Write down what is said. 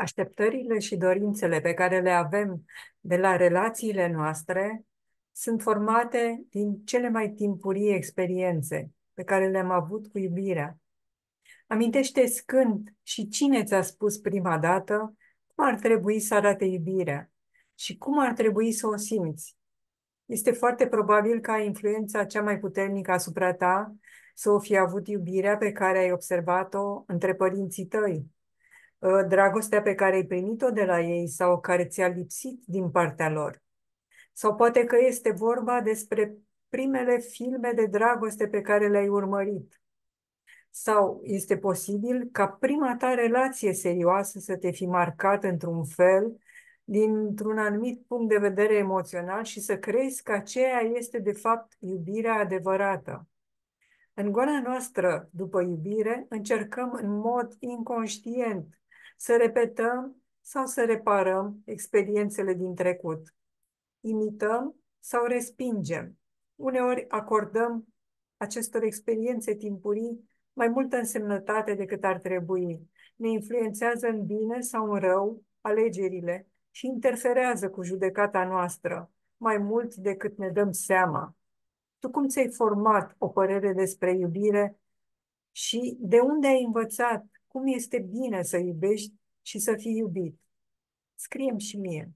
Așteptările și dorințele pe care le avem de la relațiile noastre sunt formate din cele mai timpurii experiențe pe care le-am avut cu iubirea. amintește când și cine ți-a spus prima dată cum ar trebui să arate iubirea și cum ar trebui să o simți. Este foarte probabil ca influența cea mai puternică asupra ta să o fi avut iubirea pe care ai observat-o între părinții tăi, Uh, dragostea pe care ai primit-o de la ei sau care ți-a lipsit din partea lor. Sau poate că este vorba despre primele filme de dragoste pe care le-ai urmărit. Sau este posibil ca prima ta relație serioasă să te fi marcat într-un fel, dintr-un anumit punct de vedere emoțional și să crezi că aceea este de fapt iubirea adevărată. În goana noastră, după iubire, încercăm în mod inconștient să repetăm sau să reparăm experiențele din trecut. Imităm sau respingem. Uneori acordăm acestor experiențe timpurii mai multă însemnătate decât ar trebui. Ne influențează în bine sau în rău alegerile și interferează cu judecata noastră mai mult decât ne dăm seama. Tu cum ți-ai format o părere despre iubire și de unde ai învățat cum este bine să iubești și să fii iubit. Scriem și mie.